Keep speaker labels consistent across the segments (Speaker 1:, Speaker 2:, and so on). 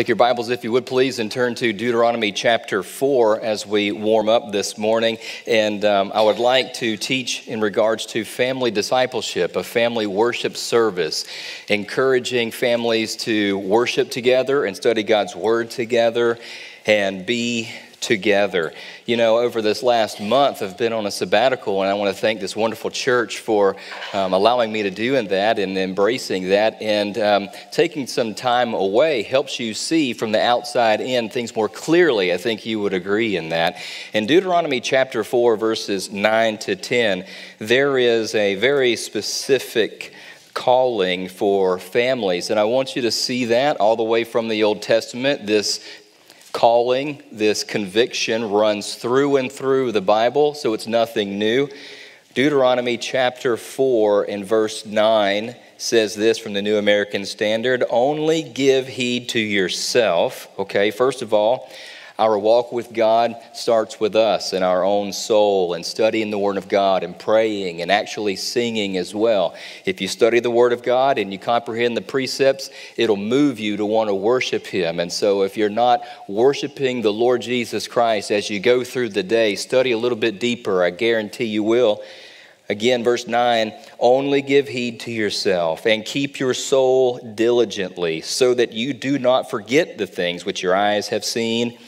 Speaker 1: Take your Bibles, if you would please, and turn to Deuteronomy chapter 4 as we warm up this morning. And um, I would like to teach in regards to family discipleship, a family worship service, encouraging families to worship together and study God's Word together and be together. You know, over this last month, I've been on a sabbatical, and I want to thank this wonderful church for um, allowing me to do in that and embracing that. And um, taking some time away helps you see from the outside in things more clearly. I think you would agree in that. In Deuteronomy chapter 4, verses 9 to 10, there is a very specific calling for families. And I want you to see that all the way from the Old Testament, this calling, this conviction runs through and through the Bible, so it's nothing new. Deuteronomy chapter 4 and verse 9 says this from the New American Standard only give heed to yourself. Okay, first of all, our walk with God starts with us and our own soul and studying the Word of God and praying and actually singing as well. If you study the Word of God and you comprehend the precepts, it'll move you to want to worship Him. And so if you're not worshiping the Lord Jesus Christ as you go through the day, study a little bit deeper. I guarantee you will. Again, verse 9 only give heed to yourself and keep your soul diligently, so that you do not forget the things which your eyes have seen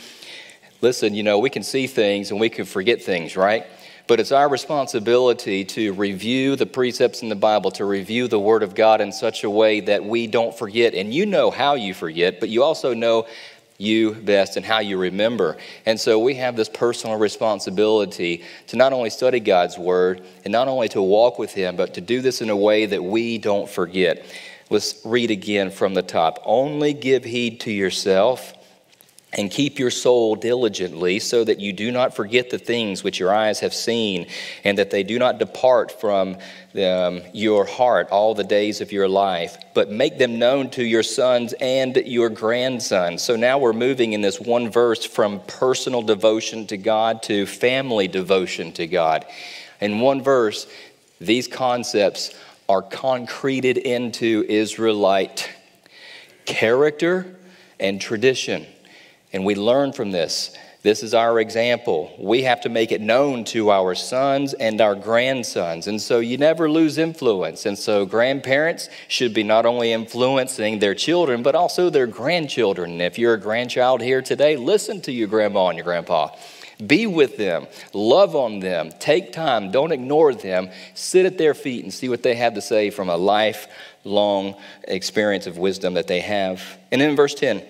Speaker 1: Listen, you know, we can see things and we can forget things, right? But it's our responsibility to review the precepts in the Bible, to review the Word of God in such a way that we don't forget. And you know how you forget, but you also know you best and how you remember. And so we have this personal responsibility to not only study God's Word and not only to walk with Him, but to do this in a way that we don't forget. Let's read again from the top. Only give heed to yourself and keep your soul diligently so that you do not forget the things which your eyes have seen and that they do not depart from um, your heart all the days of your life but make them known to your sons and your grandsons. So now we're moving in this one verse from personal devotion to god to family devotion to god. In one verse these concepts are concreted into israelite character and tradition and we learn from this. This is our example. We have to make it known to our sons and our grandsons. And so you never lose influence. And so grandparents should be not only influencing their children, but also their grandchildren. And if you're a grandchild here today, listen to your grandma and your grandpa. Be with them, love on them, take time, don't ignore them, sit at their feet and see what they have to say from a lifelong experience of wisdom that they have. And in verse 10,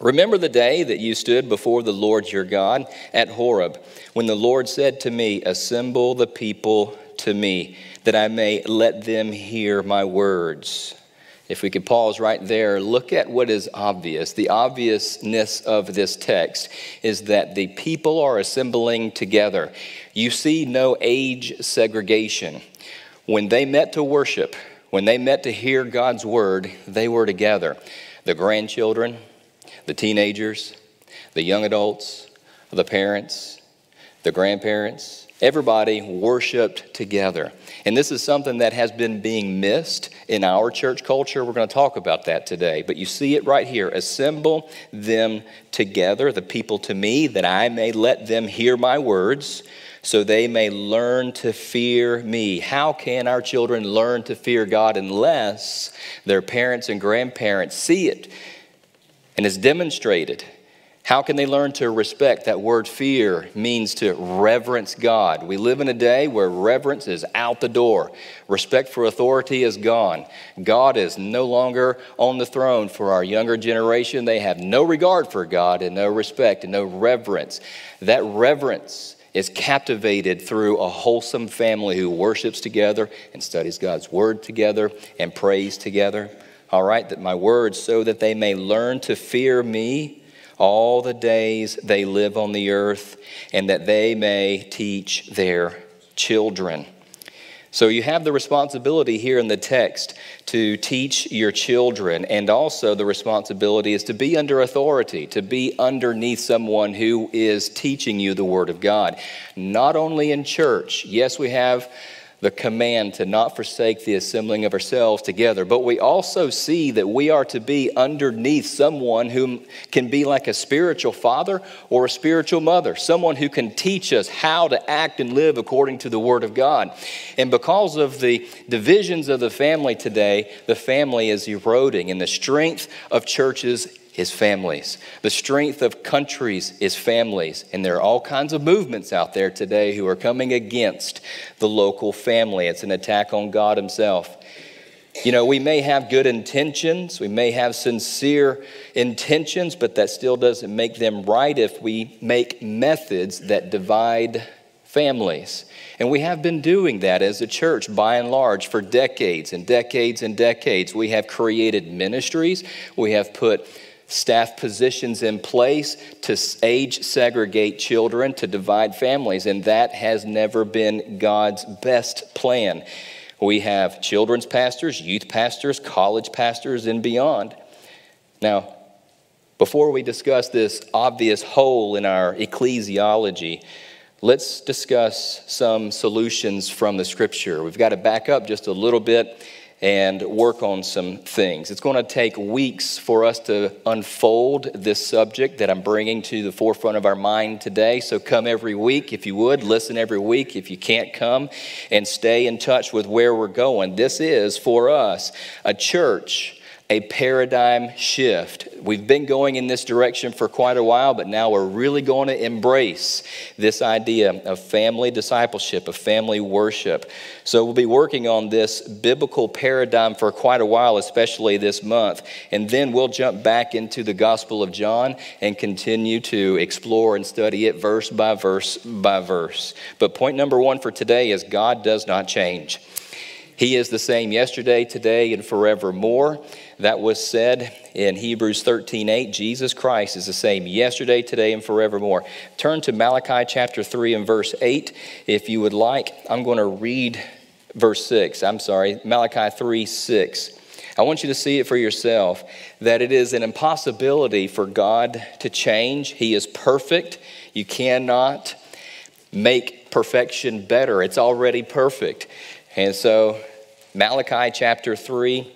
Speaker 1: Remember the day that you stood before the Lord your God at Horeb, when the Lord said to me, Assemble the people to me, that I may let them hear my words. If we could pause right there, look at what is obvious. The obviousness of this text is that the people are assembling together. You see no age segregation. When they met to worship, when they met to hear God's word, they were together. The grandchildren, the teenagers, the young adults, the parents, the grandparents, everybody worshiped together. And this is something that has been being missed in our church culture. We're going to talk about that today. But you see it right here. Assemble them together, the people to me, that I may let them hear my words so they may learn to fear me. How can our children learn to fear God unless their parents and grandparents see it? And is demonstrated. How can they learn to respect? That word fear means to reverence God. We live in a day where reverence is out the door. Respect for authority is gone. God is no longer on the throne for our younger generation. They have no regard for God and no respect and no reverence. That reverence is captivated through a wholesome family who worships together and studies God's word together and prays together all right, that my words, so that they may learn to fear me all the days they live on the earth, and that they may teach their children. So you have the responsibility here in the text to teach your children, and also the responsibility is to be under authority, to be underneath someone who is teaching you the Word of God. Not only in church, yes, we have the command to not forsake the assembling of ourselves together. But we also see that we are to be underneath someone who can be like a spiritual father or a spiritual mother, someone who can teach us how to act and live according to the Word of God. And because of the divisions of the family today, the family is eroding, and the strength of churches is families. The strength of countries is families. And there are all kinds of movements out there today who are coming against the local family. It's an attack on God Himself. You know, we may have good intentions, we may have sincere intentions, but that still doesn't make them right if we make methods that divide families. And we have been doing that as a church by and large for decades and decades and decades. We have created ministries, we have put staff positions in place to age segregate children, to divide families, and that has never been God's best plan. We have children's pastors, youth pastors, college pastors, and beyond. Now, before we discuss this obvious hole in our ecclesiology, let's discuss some solutions from the scripture. We've got to back up just a little bit and work on some things. It's going to take weeks for us to unfold this subject that I'm bringing to the forefront of our mind today. So come every week if you would, listen every week if you can't come, and stay in touch with where we're going. This is for us a church a paradigm shift. We've been going in this direction for quite a while, but now we're really going to embrace this idea of family discipleship, of family worship. So we'll be working on this biblical paradigm for quite a while, especially this month. And then we'll jump back into the Gospel of John and continue to explore and study it verse by verse by verse. But point number one for today is God does not change. He is the same yesterday, today, and forevermore. That was said in Hebrews 13 8. Jesus Christ is the same yesterday, today, and forevermore. Turn to Malachi chapter 3 and verse 8 if you would like. I'm going to read verse 6. I'm sorry, Malachi 3 6. I want you to see it for yourself that it is an impossibility for God to change. He is perfect. You cannot make perfection better, it's already perfect. And so, Malachi chapter 3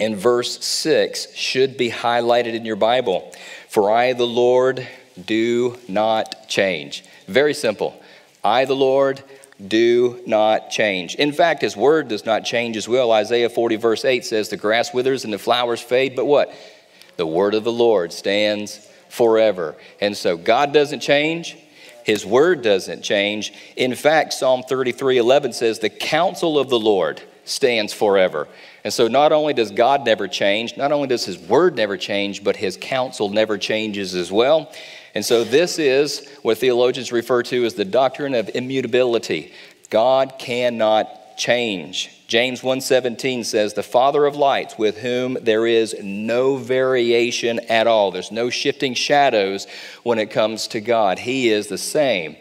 Speaker 1: and verse 6 should be highlighted in your Bible. For I, the Lord, do not change. Very simple. I, the Lord, do not change. In fact, his word does not change as well. Isaiah 40, verse 8 says, The grass withers and the flowers fade, but what? The word of the Lord stands forever. And so God doesn't change, his word doesn't change. In fact, Psalm 33 11 says, The counsel of the Lord stands forever. And so, not only does God never change, not only does His word never change, but His counsel never changes as well. And so, this is what theologians refer to as the doctrine of immutability. God cannot change. James 1:17 says the father of lights with whom there is no variation at all. There's no shifting shadows when it comes to God. He is the same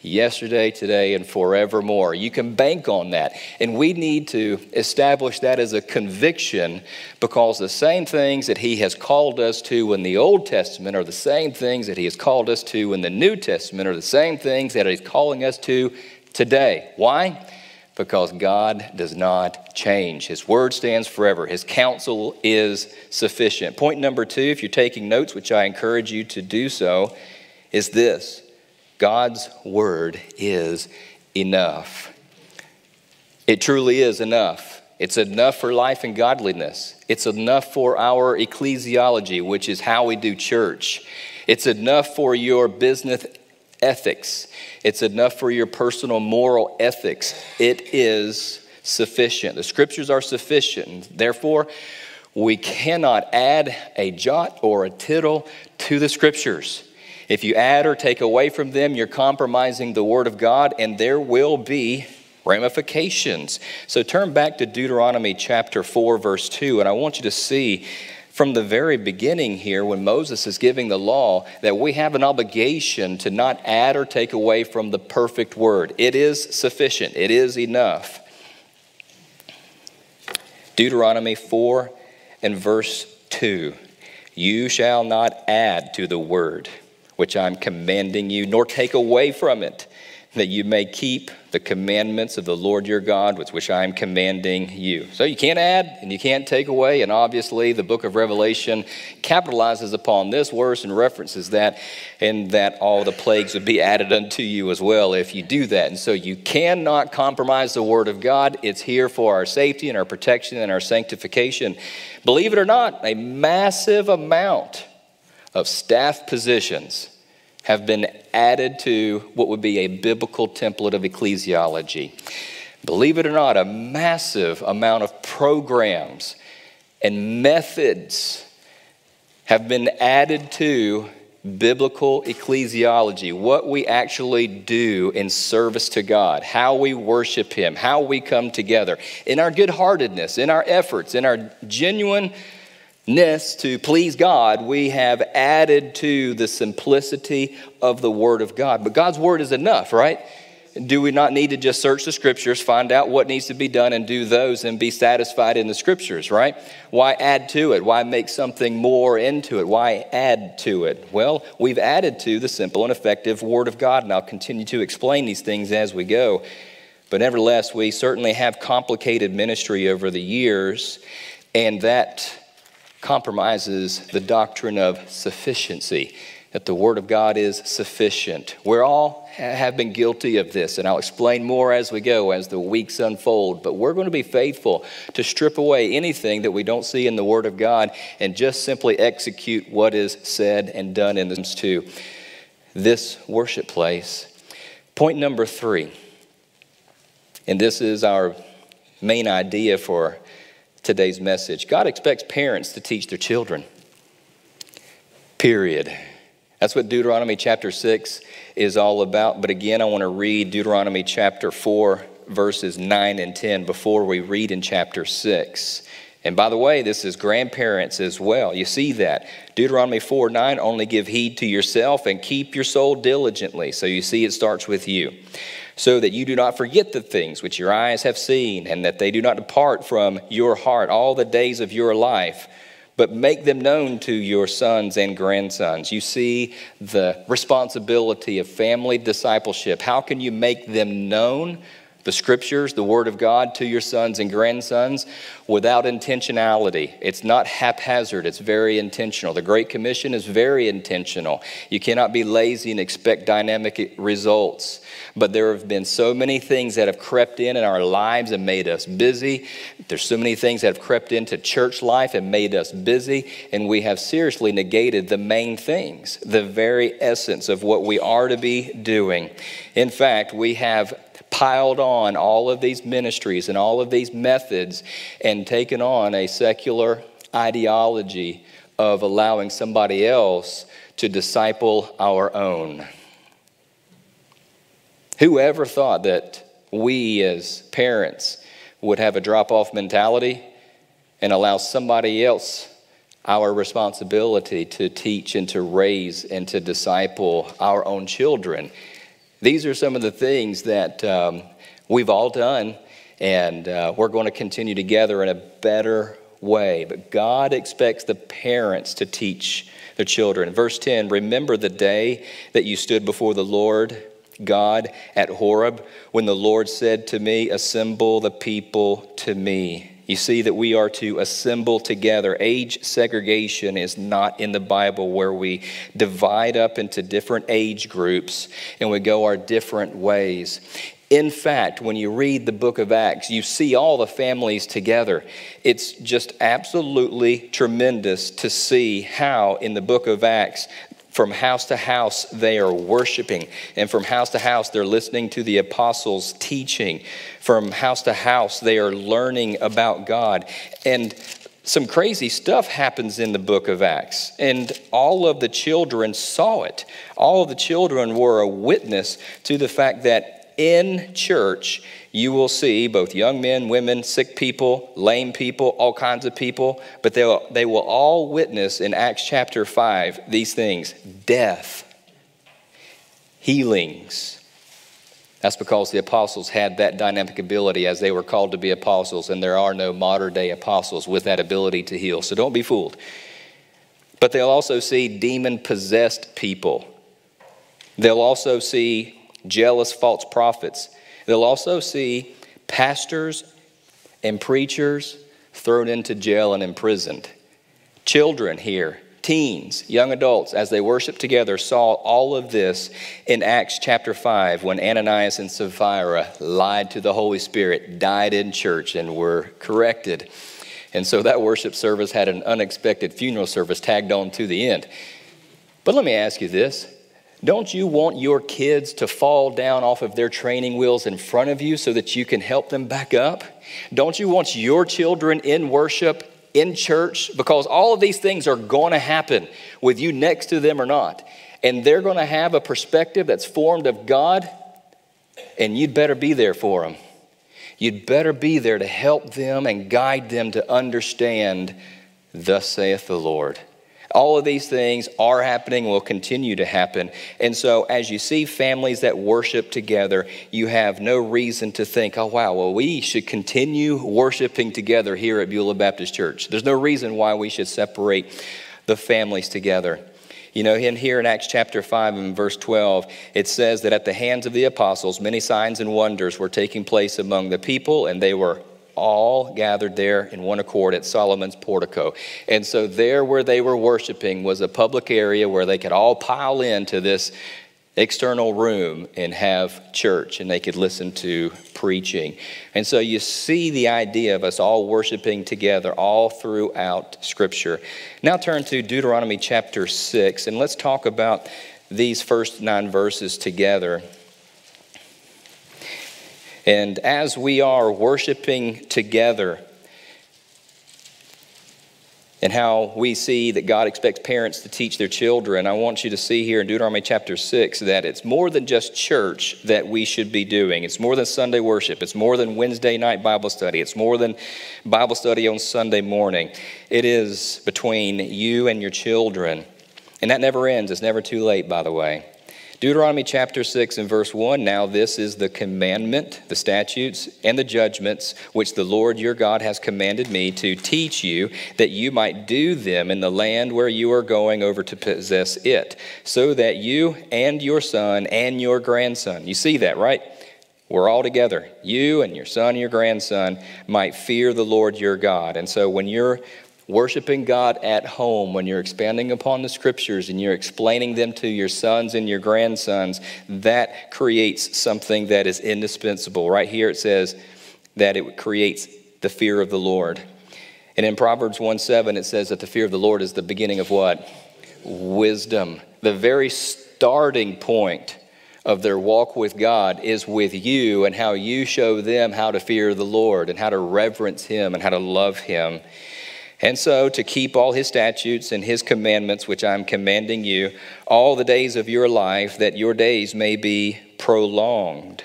Speaker 1: yesterday, today and forevermore. You can bank on that. And we need to establish that as a conviction because the same things that he has called us to in the Old Testament are the same things that he has called us to in the New Testament are the same things that he's calling us to today. Why? Because God does not change. His word stands forever, His counsel is sufficient. Point number two, if you're taking notes, which I encourage you to do so, is this God's word is enough. It truly is enough. It's enough for life and godliness. It's enough for our ecclesiology, which is how we do church. It's enough for your business ethics. It's enough for your personal moral ethics. It is sufficient. The scriptures are sufficient. Therefore, we cannot add a jot or a tittle to the scriptures. If you add or take away from them, you're compromising the word of God, and there will be ramifications. So turn back to Deuteronomy chapter 4, verse 2, and I want you to see from the very beginning here, when Moses is giving the law, that we have an obligation to not add or take away from the perfect word. It is sufficient, it is enough. Deuteronomy 4 and verse 2 You shall not add to the word which I'm commanding you, nor take away from it. That you may keep the commandments of the Lord your God, with which I am commanding you. So you can't add and you can't take away. And obviously, the book of Revelation capitalizes upon this verse and references that, and that all the plagues would be added unto you as well if you do that. And so you cannot compromise the word of God. It's here for our safety and our protection and our sanctification. Believe it or not, a massive amount of staff positions have been added to what would be a biblical template of ecclesiology. Believe it or not, a massive amount of programs and methods have been added to biblical ecclesiology, what we actually do in service to God, how we worship Him, how we come together, in our good heartedness, in our efforts, in our genuine to please God, we have added to the simplicity of the Word of God. But God's Word is enough, right? Do we not need to just search the Scriptures, find out what needs to be done, and do those and be satisfied in the Scriptures, right? Why add to it? Why make something more into it? Why add to it? Well, we've added to the simple and effective Word of God, and I'll continue to explain these things as we go. But nevertheless, we certainly have complicated ministry over the years, and that compromises the doctrine of sufficiency, that the Word of God is sufficient. We're all have been guilty of this, and I'll explain more as we go, as the weeks unfold. But we're going to be faithful to strip away anything that we don't see in the Word of God and just simply execute what is said and done in this too. this worship place. Point number three, and this is our main idea for today's message. God expects parents to teach their children. Period. That's what Deuteronomy chapter 6 is all about. But again, I want to read Deuteronomy chapter 4, verses 9 and 10 before we read in chapter 6. And by the way, this is grandparents as well. You see that. Deuteronomy 4 9, only give heed to yourself and keep your soul diligently. So you see, it starts with you so that you do not forget the things which your eyes have seen, and that they do not depart from your heart all the days of your life, but make them known to your sons and grandsons. You see the responsibility of family discipleship. How can you make them known? The scriptures, the word of God to your sons and grandsons without intentionality. It's not haphazard, it's very intentional. The Great Commission is very intentional. You cannot be lazy and expect dynamic results. But there have been so many things that have crept in in our lives and made us busy. There's so many things that have crept into church life and made us busy, and we have seriously negated the main things, the very essence of what we are to be doing. In fact, we have piled on all of these ministries and all of these methods and taken on a secular ideology of allowing somebody else to disciple our own. Whoever thought that we as parents would have a drop off mentality and allow somebody else our responsibility to teach and to raise and to disciple our own children? These are some of the things that um, we've all done, and uh, we're going to continue together in a better way. But God expects the parents to teach their children. Verse 10 Remember the day that you stood before the Lord God at Horeb when the Lord said to me, Assemble the people to me. You see that we are to assemble together. Age segregation is not in the Bible where we divide up into different age groups and we go our different ways. In fact, when you read the book of Acts, you see all the families together. It's just absolutely tremendous to see how, in the book of Acts, from house to house, they are worshiping. And from house to house, they're listening to the apostles' teaching. From house to house, they are learning about God. And some crazy stuff happens in the book of Acts. And all of the children saw it. All of the children were a witness to the fact that in church, you will see both young men, women, sick people, lame people, all kinds of people, but they will, they will all witness in Acts chapter 5 these things death, healings. That's because the apostles had that dynamic ability as they were called to be apostles, and there are no modern day apostles with that ability to heal. So don't be fooled. But they'll also see demon possessed people. They'll also see jealous false prophets. They'll also see pastors and preachers thrown into jail and imprisoned. Children here, teens, young adults, as they worship together, saw all of this in Acts chapter 5 when Ananias and Sapphira lied to the Holy Spirit, died in church, and were corrected. And so that worship service had an unexpected funeral service tagged on to the end. But let me ask you this don't you want your kids to fall down off of their training wheels in front of you so that you can help them back up? Don't you want your children in worship, in church? Because all of these things are going to happen with you next to them or not. And they're going to have a perspective that's formed of God, and you'd better be there for them. You'd better be there to help them and guide them to understand, Thus saith the Lord. All of these things are happening, will continue to happen. And so, as you see families that worship together, you have no reason to think, oh, wow, well, we should continue worshiping together here at Beulah Baptist Church. There's no reason why we should separate the families together. You know, in here in Acts chapter 5 and verse 12, it says that at the hands of the apostles, many signs and wonders were taking place among the people, and they were all gathered there in one accord at Solomon's portico. And so, there where they were worshiping was a public area where they could all pile into this external room and have church and they could listen to preaching. And so you see the idea of us all worshiping together all throughout Scripture. Now turn to Deuteronomy chapter 6 and let's talk about these first nine verses together. And as we are worshiping together, and how we see that God expects parents to teach their children, I want you to see here in Deuteronomy chapter 6 that it's more than just church that we should be doing. It's more than Sunday worship. It's more than Wednesday night Bible study. It's more than Bible study on Sunday morning. It is between you and your children. And that never ends. It's never too late, by the way. Deuteronomy chapter 6 and verse 1 Now this is the commandment, the statutes, and the judgments which the Lord your God has commanded me to teach you, that you might do them in the land where you are going over to possess it, so that you and your son and your grandson, you see that, right? We're all together. You and your son and your grandson might fear the Lord your God. And so when you're worshiping God at home, when you're expanding upon the scriptures and you're explaining them to your sons and your grandsons, that creates something that is indispensable. Right here it says that it creates the fear of the Lord. And in Proverbs 1 7, it says that the fear of the Lord is the beginning of what? Wisdom. The very starting point of their walk with God is with you and how you show them how to fear the Lord and how to reverence Him and how to love Him. And so, to keep all his statutes and his commandments, which I'm commanding you, all the days of your life, that your days may be prolonged.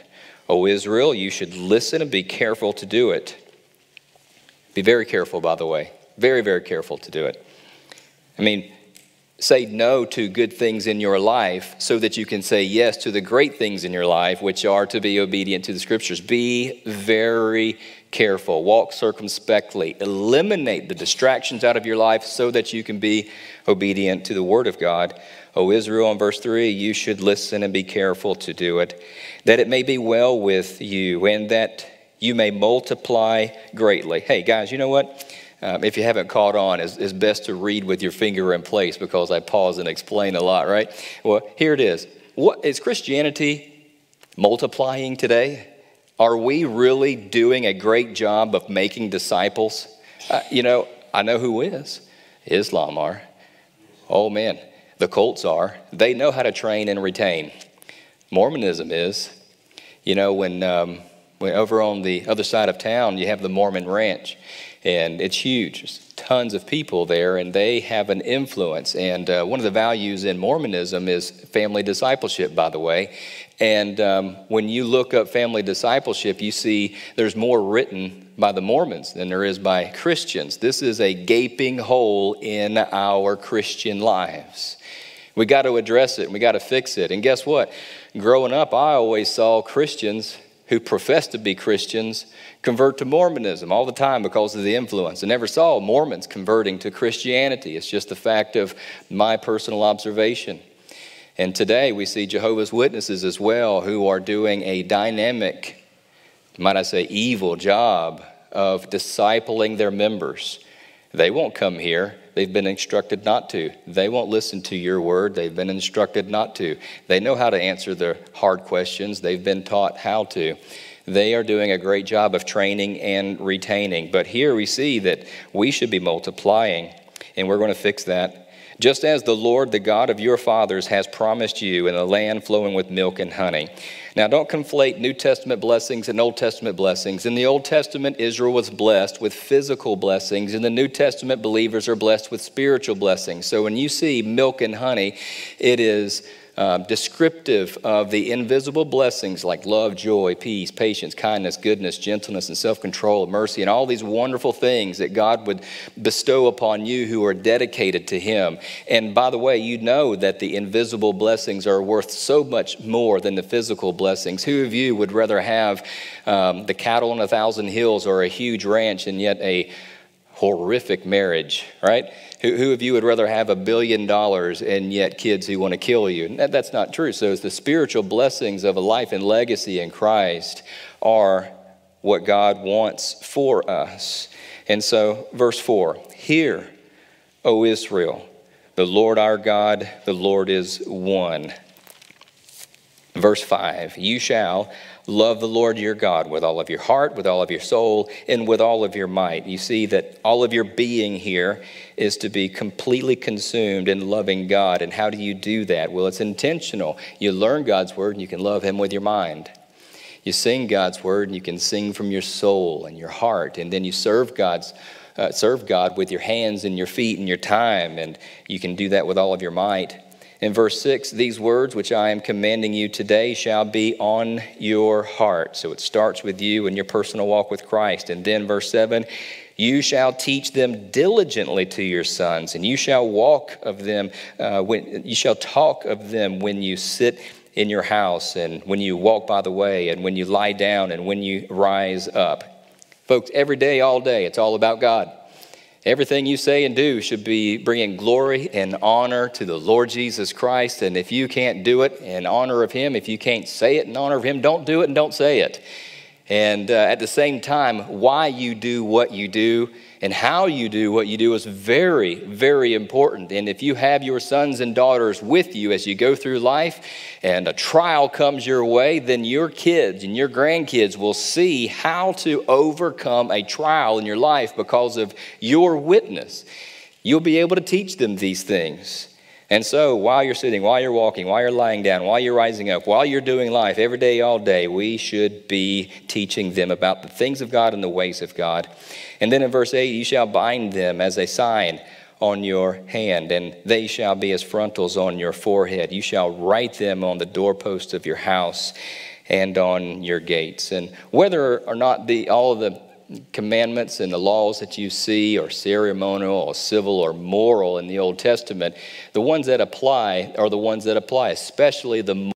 Speaker 1: O Israel, you should listen and be careful to do it. Be very careful, by the way. Very, very careful to do it. I mean, say no to good things in your life so that you can say yes to the great things in your life, which are to be obedient to the scriptures. Be very careful, walk circumspectly, eliminate the distractions out of your life so that you can be obedient to the word of God. O Israel, in verse 3, you should listen and be careful to do it, that it may be well with you and that you may multiply greatly. Hey, guys, you know what? Um, if you haven't caught on, it's, it's best to read with your finger in place because I pause and explain a lot, right? Well, here it is. What is Christianity multiplying today? Are we really doing a great job of making disciples? Uh, you know, I know who is. Islam are. Oh man, the cults are. They know how to train and retain. Mormonism is. You know, when, um, over on the other side of town, you have the Mormon Ranch, and it's huge. There's tons of people there, and they have an influence. And uh, one of the values in Mormonism is family discipleship, by the way. And um, when you look up family discipleship, you see there's more written by the Mormons than there is by Christians. This is a gaping hole in our Christian lives. We got to address it and we got to fix it. And guess what? Growing up, I always saw Christians who profess to be Christians convert to Mormonism all the time because of the influence. I never saw Mormons converting to Christianity. It's just a fact of my personal observation. And today we see Jehovah's Witnesses as well who are doing a dynamic, might I say, evil job of discipling their members. They won't come here. They've been instructed not to. They won't listen to your word. They've been instructed not to. They know how to answer the hard questions. They've been taught how to. They are doing a great job of training and retaining. But here we see that we should be multiplying, and we're going to fix that just as the Lord, the God of your fathers, has promised you in a land flowing with milk and honey. Now, don't conflate New Testament blessings and Old Testament blessings. In the Old Testament, Israel was blessed with physical blessings. In the New Testament, believers are blessed with spiritual blessings. So when you see milk and honey, it is uh, descriptive of the invisible blessings like love, joy, peace, patience, kindness, goodness, gentleness, and self control, mercy, and all these wonderful things that God would bestow upon you who are dedicated to Him. And by the way, you know that the invisible blessings are worth so much more than the physical blessings. Who of you would rather have um, the cattle on a thousand hills or a huge ranch and yet a horrific marriage, right? Who, who of you would rather have a billion dollars and yet kids who want to kill you? That, that's not true. So, it's the spiritual blessings of a life and legacy in Christ are what God wants for us. And so, verse 4 Hear, O Israel, the Lord our God, the Lord is one. Verse 5 You shall Love the Lord your God with all of your heart, with all of your soul, and with all of your might. You see that all of your being here is to be completely consumed in loving God. And how do you do that? Well, it's intentional. You learn God's word and you can love Him with your mind. You sing God's word and you can sing from your soul and your heart. And then you serve God's uh, serve God with your hands and your feet and your time. And you can do that with all of your might. In verse 6, these words which I am commanding you today shall be on your heart. So it starts with you and your personal walk with Christ. And then verse 7, you shall teach them diligently to your sons, and you shall walk of them, uh, when, you shall talk of them when you sit in your house, and when you walk by the way, and when you lie down, and when you rise up. Folks, every day, all day, it's all about God. Everything you say and do should be bringing glory and honor to the Lord Jesus Christ. And if you can't do it in honor of Him, if you can't say it in honor of Him, don't do it and don't say it. And uh, at the same time, why you do what you do and how you do what you do is very, very important. And if you have your sons and daughters with you as you go through life and a trial comes your way, then your kids and your grandkids will see how to overcome a trial in your life because of your witness. You'll be able to teach them these things. And so, while you're sitting, while you're walking, while you're lying down, while you're rising up, while you're doing life every day, all day, we should be teaching them about the things of God and the ways of God. And then in verse 8, you shall bind them as a sign on your hand, and they shall be as frontals on your forehead. You shall write them on the doorposts of your house and on your gates. And whether or not the, all of the commandments and the laws that you see are ceremonial or civil or moral in the Old Testament, the ones that apply are the ones that apply, especially the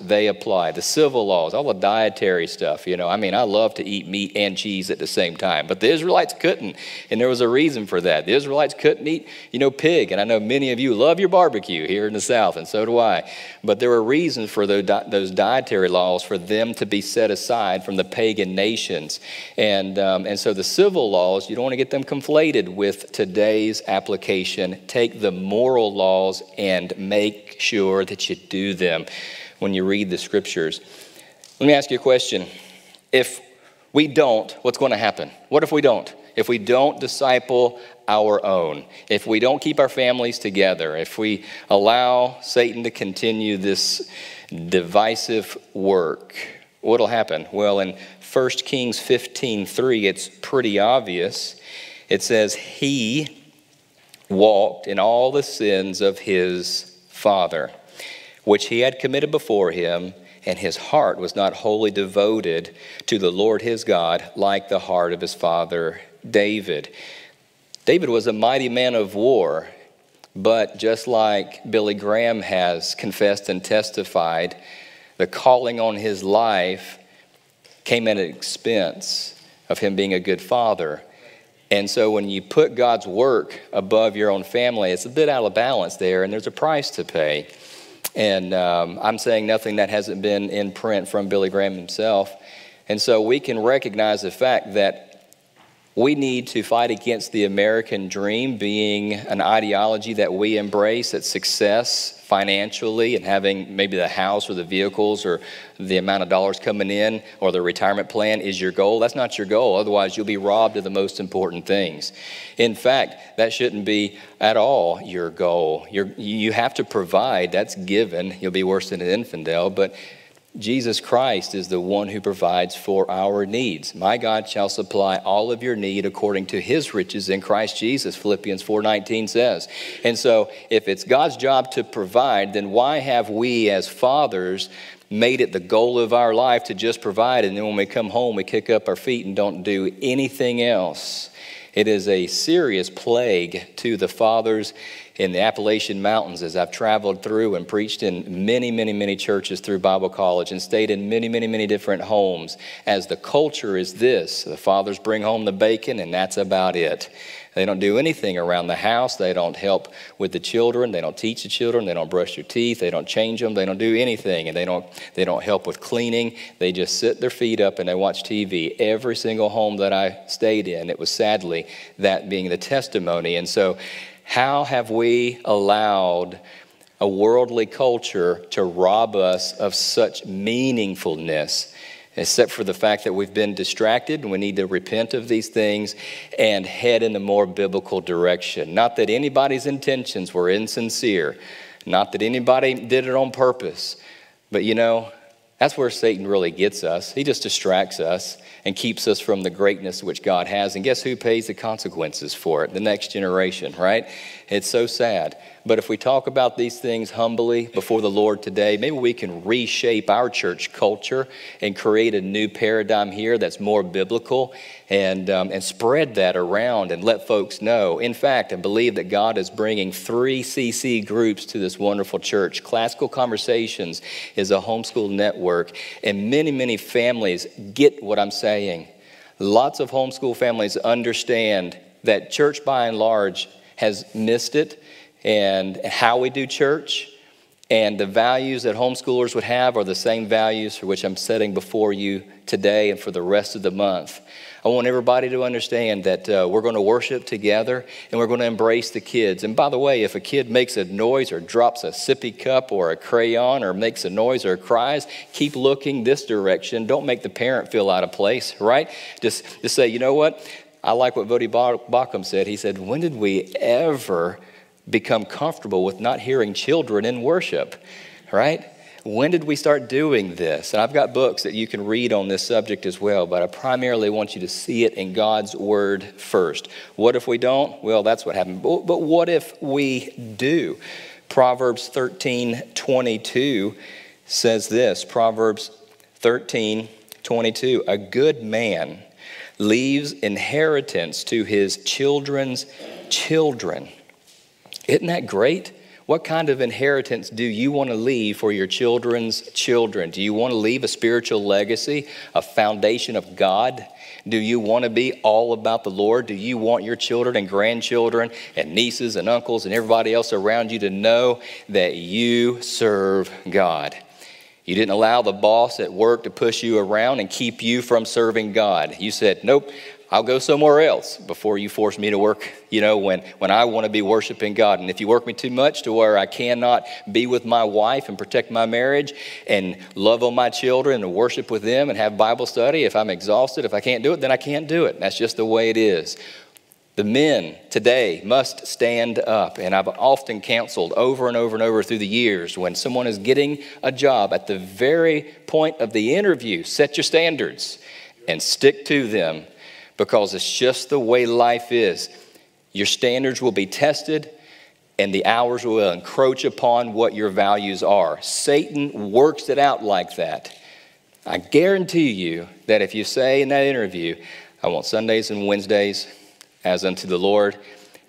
Speaker 1: they apply. The civil laws all the dietary stuff you know. I mean i love to eat meat and cheese at the same time but the israelites couldn't and there was a reason for that. The israelites couldn't eat you know pig and i know many of you love your barbecue here in the south and so do i. But there were reasons for those dietary laws for them to be set aside from the pagan nations. And um, and so the civil laws you don't want to get them conflated with today's application. Take the moral laws and make sure that you do them when you read the scriptures. Let me ask you a question. If we don't, what's going to happen? What if we don't? If we don't disciple our own, if we don't keep our families together, if we allow Satan to continue this divisive work, what'll happen? Well, in 1 Kings 15 3, it's pretty obvious. It says, He walked in all the sins of his father which he had committed before him, and his heart was not wholly devoted to the Lord his God like the heart of his father David. David was a mighty man of war, but just like Billy Graham has confessed and testified, the calling on his life came at an expense of him being a good father. And so when you put God's work above your own family, it's a bit out of balance there, and there's a price to pay. And um, I'm saying nothing that hasn't been in print from Billy Graham himself. And so we can recognize the fact that we need to fight against the American dream being an ideology that we embrace, that success financially and having maybe the house or the vehicles or the amount of dollars coming in or the retirement plan is your goal. That's not your goal. Otherwise, you'll be robbed of the most important things. In fact, that shouldn't be at all your goal. You're, you have to provide, that's given. You'll be worse than an infidel, but Jesus Christ is the one who provides for our needs. My God shall supply all of your need according to his riches in Christ Jesus, Philippians 4:19 says. And so, if it's God's job to provide, then why have we as fathers made it the goal of our life to just provide and then when we come home we kick up our feet and don't do anything else? It is a serious plague to the fathers in the Appalachian Mountains as I've traveled through and preached in many, many, many churches through Bible college and stayed in many, many, many different homes. As the culture is this the fathers bring home the bacon, and that's about it. They don't do anything around the house. They don't help with the children. They don't teach the children. They don't brush their teeth. They don't change them. They don't do anything. And they don't, they don't help with cleaning. They just sit their feet up and they watch TV. Every single home that I stayed in, it was sadly that being the testimony. And so how have we allowed a worldly culture to rob us of such meaningfulness? Except for the fact that we've been distracted and we need to repent of these things and head in a more biblical direction. Not that anybody's intentions were insincere, not that anybody did it on purpose, but you know, that's where Satan really gets us. He just distracts us and keeps us from the greatness which God has. And guess who pays the consequences for it? The next generation, right? It's so sad. But if we talk about these things humbly before the Lord today, maybe we can reshape our church culture and create a new paradigm here that's more biblical and, um, and spread that around and let folks know. In fact, I believe that God is bringing three CC groups to this wonderful church. Classical Conversations is a homeschool network, and many, many families get what I'm saying. Lots of homeschool families understand that church by and large has missed it and how we do church and the values that homeschoolers would have are the same values for which I'm setting before you today and for the rest of the month. I want everybody to understand that uh, we're going to worship together and we're going to embrace the kids. And by the way, if a kid makes a noise or drops a sippy cup or a crayon or makes a noise or cries, keep looking this direction. Don't make the parent feel out of place, right? Just, just say, you know what? I like what Voddie Baucham said. He said, When did we ever become comfortable with not hearing children in worship, right? When did we start doing this? And I've got books that you can read on this subject as well, but I primarily want you to see it in God's Word first. What if we don't? Well, that's what happened. But, but what if we do? Proverbs 13 22 says this Proverbs 13 22 A good man leaves inheritance to his children's children isn't that great? What kind of inheritance do you want to leave for your children's children? Do you want to leave a spiritual legacy, a foundation of God? Do you want to be all about the Lord? Do you want your children and grandchildren and nieces and uncles and everybody else around you to know that you serve God? You didn't allow the boss at work to push you around and keep you from serving God. You said, Nope, I'll go somewhere else before you force me to work, you know, when, when I want to be worshiping God. And if you work me too much to where I cannot be with my wife and protect my marriage and love on my children and worship with them and have Bible study, if I'm exhausted, if I can't do it, then I can't do it. That's just the way it is. The men today must stand up. And I've often counseled over and over and over through the years when someone is getting a job at the very point of the interview, set your standards and stick to them because it's just the way life is. Your standards will be tested and the hours will encroach upon what your values are. Satan works it out like that. I guarantee you that if you say in that interview, I want Sundays and Wednesdays as unto the Lord,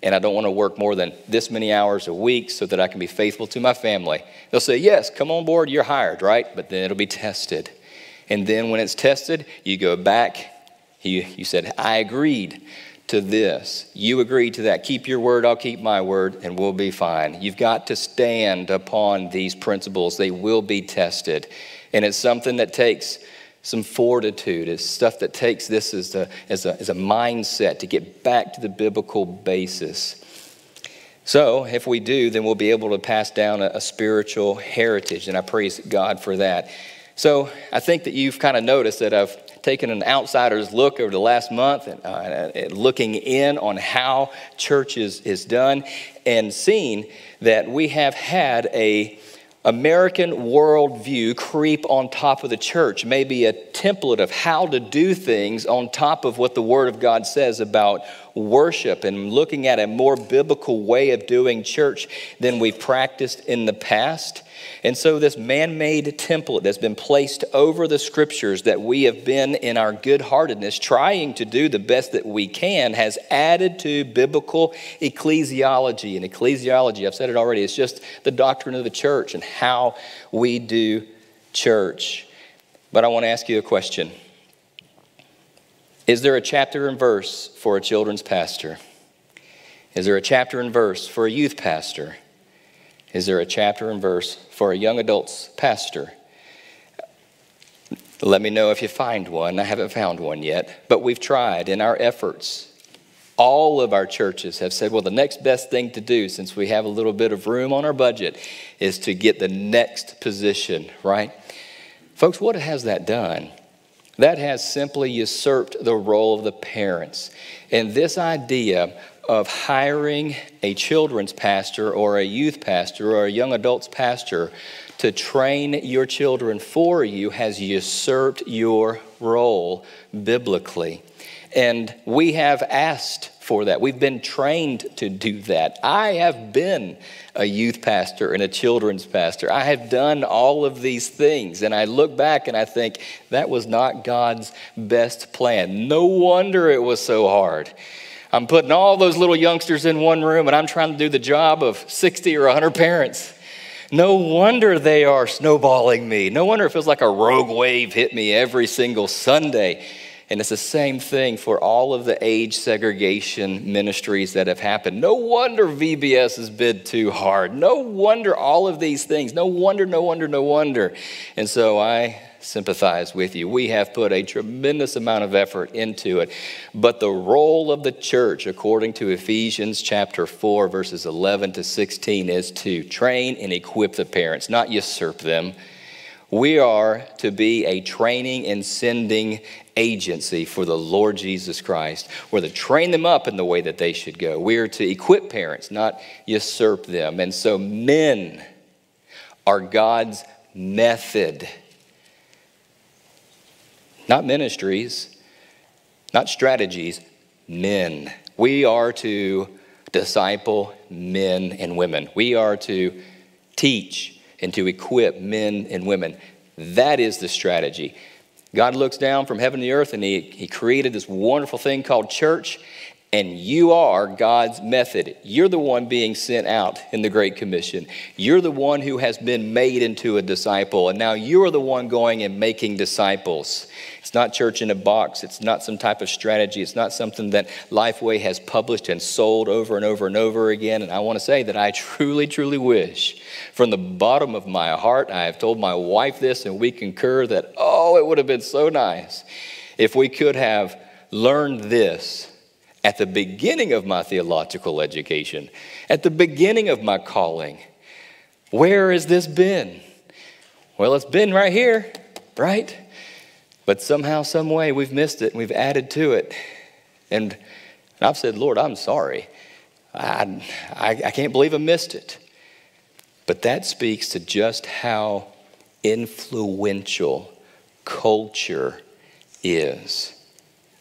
Speaker 1: and I don't want to work more than this many hours a week so that I can be faithful to my family. They'll say, Yes, come on board, you're hired, right? But then it'll be tested. And then when it's tested, you go back you, you said, I agreed to this. You agree to that. Keep your word, I'll keep my word, and we'll be fine. You've got to stand upon these principles. They will be tested. And it's something that takes some fortitude. It's stuff that takes this as a, as a, as a mindset to get back to the biblical basis. So, if we do, then we'll be able to pass down a, a spiritual heritage, and I praise God for that. So, I think that you've kind of noticed that I've taken an outsider's look over the last month and uh, looking in on how church is, is done and seen that we have had a American worldview creep on top of the church, maybe a template of how to do things on top of what the Word of God says about worship and looking at a more biblical way of doing church than we've practiced in the past. And so, this man made template that's been placed over the scriptures that we have been in our good heartedness trying to do the best that we can has added to biblical ecclesiology. And ecclesiology, I've said it already, it's just the doctrine of the church and how we do church. But I want to ask you a question Is there a chapter and verse for a children's pastor? Is there a chapter and verse for a youth pastor? Is there a chapter and verse for a young adults pastor? Let me know if you find one. I haven't found one yet, but we've tried in our efforts. All of our churches have said, well, the next best thing to do, since we have a little bit of room on our budget, is to get the next position, right? Folks, what has that done? That has simply usurped the role of the parents. And this idea of hiring a children's pastor or a youth pastor or a young adults pastor to train your children for you has usurped your role biblically. And we have asked for that. We've been trained to do that. I have been a youth pastor and a children's pastor. I have done all of these things. And I look back and I think that was not God's best plan. No wonder it was so hard. I'm putting all those little youngsters in one room and I'm trying to do the job of 60 or 100 parents. No wonder they are snowballing me. No wonder it feels like a rogue wave hit me every single Sunday. And it's the same thing for all of the age segregation ministries that have happened. No wonder VBS has been too hard. No wonder all of these things. No wonder, no wonder, no wonder. And so I sympathize with you. We have put a tremendous amount of effort into it. But the role of the church, according to Ephesians chapter 4, verses 11 to 16, is to train and equip the parents, not usurp them. We are to be a training and sending agency for the Lord Jesus Christ. We're to train them up in the way that they should go. We are to equip parents, not usurp them. And so, men are God's method not ministries, not strategies, men. We are to disciple men and women. We are to teach and to equip men and women. That is the strategy. God looks down from heaven to earth and he, he created this wonderful thing called church, and you are God's method. You're the one being sent out in the Great Commission. You're the one who has been made into a disciple. And now you're the one going and making disciples. It's not church in a box. It's not some type of strategy. It's not something that Lifeway has published and sold over and over and over again. And I want to say that I truly, truly wish from the bottom of my heart, I have told my wife this and we concur that, oh, it would have been so nice if we could have learned this at the beginning of my theological education, at the beginning of my calling. Where has this been? Well, it's been right here, right? But somehow, some way, we've missed it and we've added to it. And I've said, Lord, I'm sorry. I, I, I can't believe I missed it. But that speaks to just how influential culture is.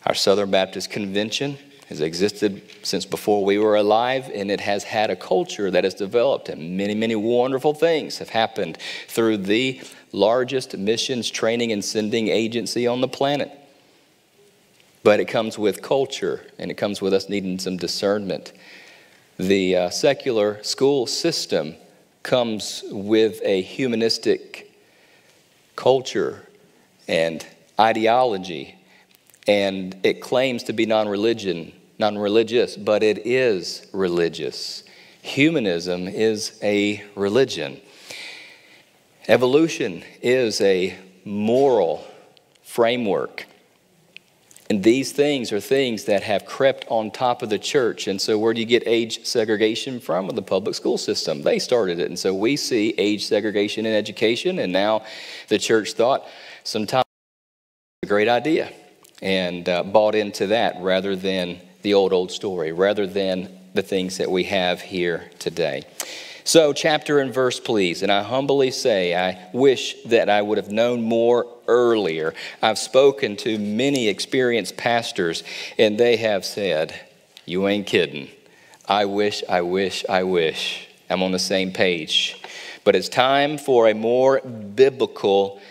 Speaker 1: Our Southern Baptist Convention has existed since before we were alive, and it has had a culture that has developed, and many, many wonderful things have happened through the largest missions training and sending agency on the planet. But it comes with culture, and it comes with us needing some discernment. The uh, secular school system comes with a humanistic culture and ideology, and it claims to be non religion non religious, but it is religious. Humanism is a religion. Evolution is a moral framework. And these things are things that have crept on top of the church. And so, where do you get age segregation from? the public school system. They started it. And so, we see age segregation in education. And now the church thought sometimes a great idea and uh, bought into that rather than the old, old story, rather than the things that we have here today. So, chapter and verse, please. And I humbly say, I wish that I would have known more earlier. I've spoken to many experienced pastors, and they have said, You ain't kidding. I wish, I wish, I wish. I'm on the same page. But it's time for a more biblical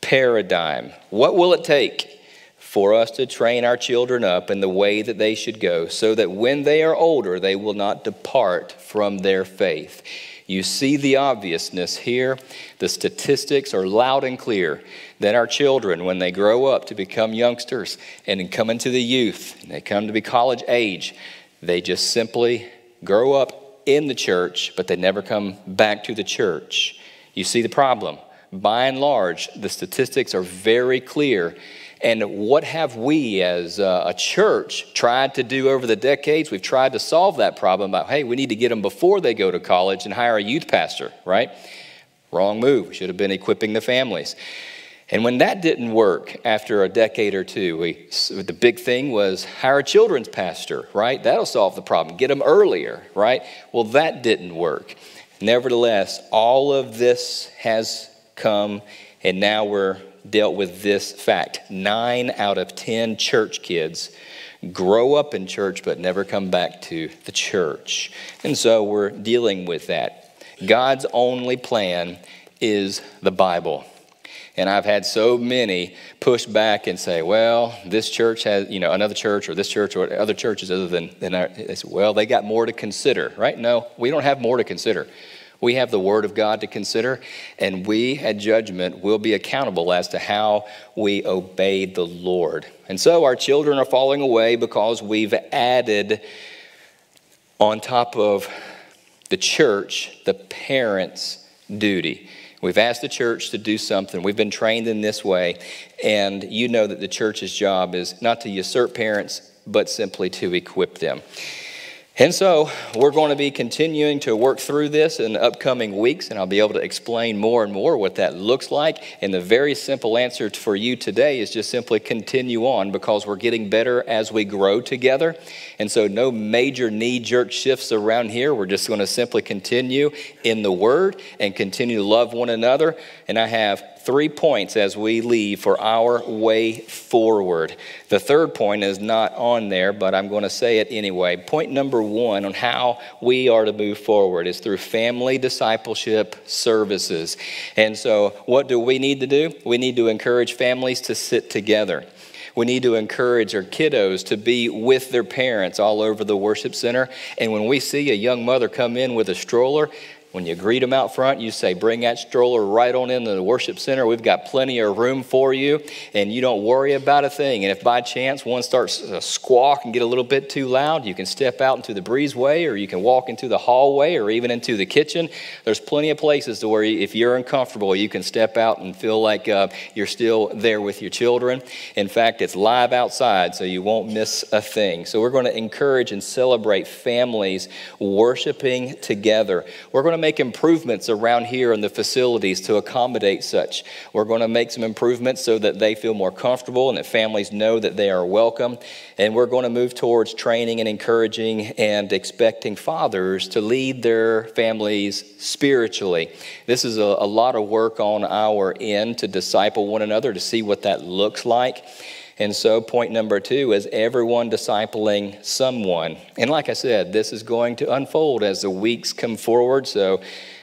Speaker 1: paradigm. What will it take? For us to train our children up in the way that they should go, so that when they are older, they will not depart from their faith. You see the obviousness here. The statistics are loud and clear that our children, when they grow up to become youngsters and come into the youth, and they come to be college age, they just simply grow up in the church, but they never come back to the church. You see the problem. By and large, the statistics are very clear and what have we as a church tried to do over the decades? We've tried to solve that problem about, hey, we need to get them before they go to college and hire a youth pastor, right? Wrong move. We should have been equipping the families. And when that didn't work after a decade or two, we, the big thing was hire a children's pastor, right? That'll solve the problem. Get them earlier, right? Well, that didn't work. Nevertheless, all of this has come, and now we're dealt with this fact nine out of 10 church kids grow up in church but never come back to the church. And so we're dealing with that. God's only plan is the Bible. And I've had so many push back and say, well, this church has, you know, another church or this church or other churches other than, than our, they say, well, they got more to consider, right? No, we don't have more to consider. We have the Word of God to consider, and we at judgment will be accountable as to how we obeyed the Lord. And so our children are falling away because we've added on top of the church the parents' duty. We've asked the church to do something. We've been trained in this way. And you know that the church's job is not to usurp parents, but simply to equip them. And so we're going to be continuing to work through this in the upcoming weeks, and I'll be able to explain more and more what that looks like. And the very simple answer for you today is just simply continue on because we're getting better as we grow together. And so, no major knee jerk shifts around here. We're just going to simply continue in the Word and continue to love one another. And I have three points as we leave for our way forward. The third point is not on there, but I'm going to say it anyway. Point number one on how we are to move forward is through family discipleship services. And so, what do we need to do? We need to encourage families to sit together. We need to encourage our kiddos to be with their parents all over the worship center. And when we see a young mother come in with a stroller, when you greet them out front, you say, Bring that stroller right on into the worship center. We've got plenty of room for you, and you don't worry about a thing. And if by chance one starts to squawk and get a little bit too loud, you can step out into the breezeway, or you can walk into the hallway, or even into the kitchen. There's plenty of places to where, if you're uncomfortable, you can step out and feel like uh, you're still there with your children. In fact, it's live outside, so you won't miss a thing. So we're going to encourage and celebrate families worshiping together. We're going to make improvements around here in the facilities to accommodate such. We're going to make some improvements so that they feel more comfortable and that families know that they are welcome. And we're going to move towards training and encouraging and expecting fathers to lead their families spiritually. This is a, a lot of work on our end to disciple one another to see what that looks like. And so, point number two is everyone discipling someone. And like I said, this is going to unfold as the weeks come forward, so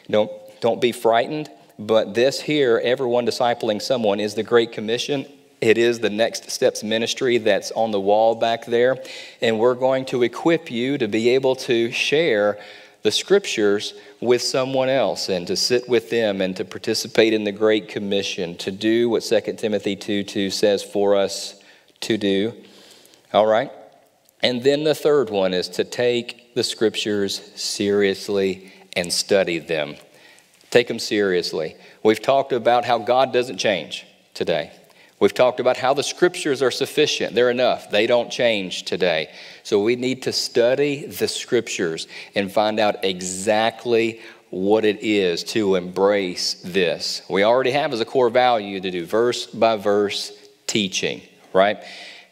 Speaker 1: don't, don't be frightened. But this here, everyone discipling someone, is the Great Commission. It is the Next Steps ministry that's on the wall back there. And we're going to equip you to be able to share the scriptures with someone else and to sit with them and to participate in the Great Commission, to do what 2 Timothy 2 2 says for us to do. All right? And then the third one is to take the scriptures seriously and study them. Take them seriously. We've talked about how God doesn't change today. We've talked about how the scriptures are sufficient. They're enough. They don't change today. So we need to study the scriptures and find out exactly what it is to embrace this. We already have as a core value to do verse by verse teaching, right?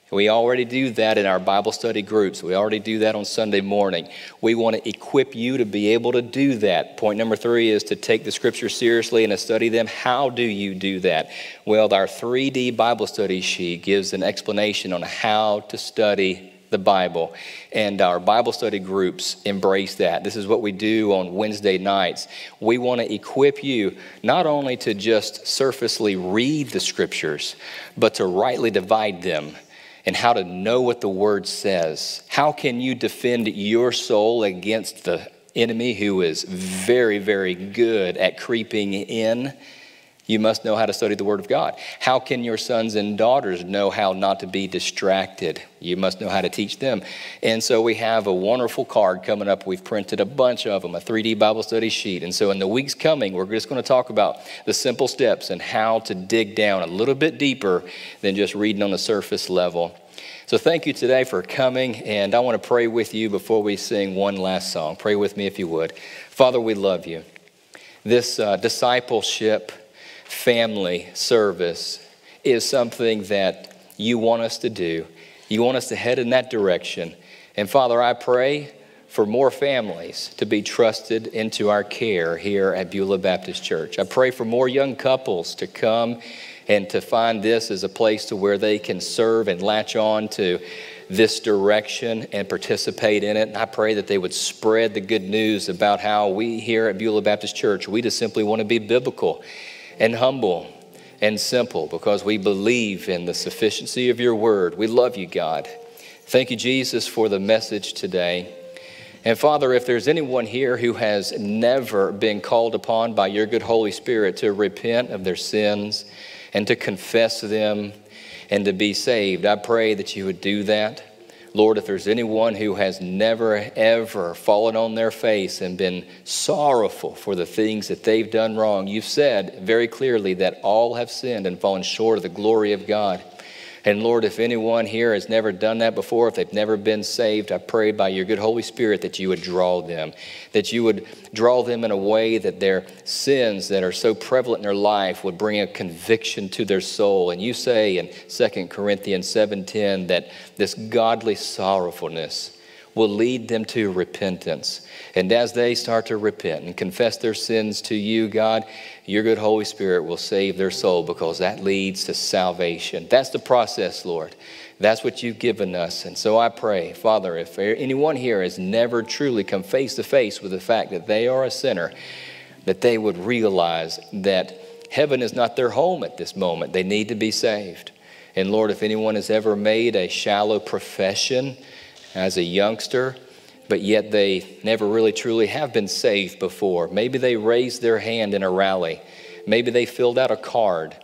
Speaker 1: We already do that in our Bible study groups. We already do that on Sunday morning. We want to equip you to be able to do that. Point number three is to take the scriptures seriously and to study them. How do you do that? Well, our 3D Bible study sheet gives an explanation on how to study the Bible. And our Bible study groups embrace that. This is what we do on Wednesday nights. We want to equip you not only to just surfacely read the scriptures, but to rightly divide them and how to know what the word says. How can you defend your soul against the enemy who is very, very good at creeping in? You must know how to study the Word of God. How can your sons and daughters know how not to be distracted? You must know how to teach them. And so we have a wonderful card coming up. We've printed a bunch of them, a 3D Bible study sheet. And so in the weeks coming, we're just going to talk about the simple steps and how to dig down a little bit deeper than just reading on the surface level. So thank you today for coming, and I want to pray with you before we sing one last song. Pray with me if you would. Father, we love you. This uh, discipleship family service is something that you want us to do. You want us to head in that direction. And Father, I pray for more families to be trusted into our care here at Beulah Baptist Church. I pray for more young couples to come and to find this as a place to where they can serve and latch on to this direction and participate in it. And I pray that they would spread the good news about how we here at Beulah Baptist Church, we just simply want to be biblical and humble and simple because we believe in the sufficiency of your word. We love you, God. Thank you, Jesus, for the message today. And Father, if there's anyone here who has never been called upon by your good Holy Spirit to repent of their sins and to confess them and to be saved, I pray that you would do that. Lord, if there's anyone who has never, ever fallen on their face and been sorrowful for the things that they've done wrong, you've said very clearly that all have sinned and fallen short of the glory of God. And Lord, if anyone here has never done that before, if they've never been saved, I pray by your good Holy Spirit that you would draw them, that you would draw them in a way that their sins that are so prevalent in their life would bring a conviction to their soul. And you say in 2 Corinthians 7:10 that this godly sorrowfulness will lead them to repentance. And as they start to repent and confess their sins to you, God, your good Holy Spirit will save their soul because that leads to salvation. That's the process, Lord. That's what you've given us. And so I pray, Father, if anyone here has never truly come face to face with the fact that they are a sinner, that they would realize that heaven is not their home at this moment. They need to be saved. And Lord, if anyone has ever made a shallow profession, as a youngster, but yet they never really truly have been saved before. Maybe they raised their hand in a rally. Maybe they filled out a card.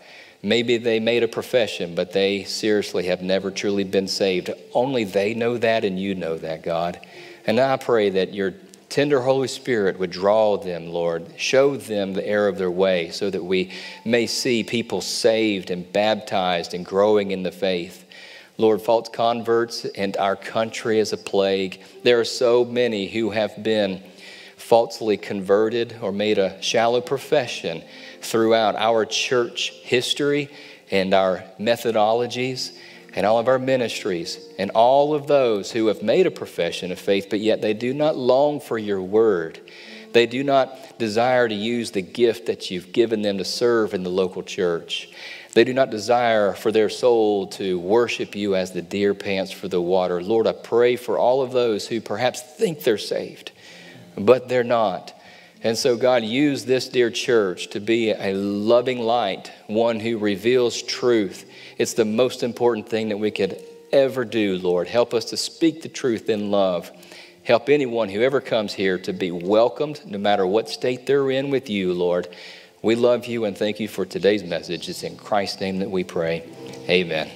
Speaker 1: Maybe they made a profession, but they seriously have never truly been saved. Only they know that, and you know that, God. And I pray that your tender Holy Spirit would draw them, Lord. Show them the error of their way so that we may see people saved and baptized and growing in the faith. Lord, false converts and our country is a plague. There are so many who have been falsely converted or made a shallow profession throughout our church history and our methodologies and all of our ministries. And all of those who have made a profession of faith, but yet they do not long for your word. They do not desire to use the gift that you've given them to serve in the local church. They do not desire for their soul to worship you as the deer pants for the water. Lord, I pray for all of those who perhaps think they're saved, but they're not. And so, God, use this dear church to be a loving light, one who reveals truth. It's the most important thing that we could ever do, Lord. Help us to speak the truth in love. Help anyone who ever comes here to be welcomed, no matter what state they're in with you, Lord. We love you and thank you for today's message. It's in Christ's name that we pray. Amen.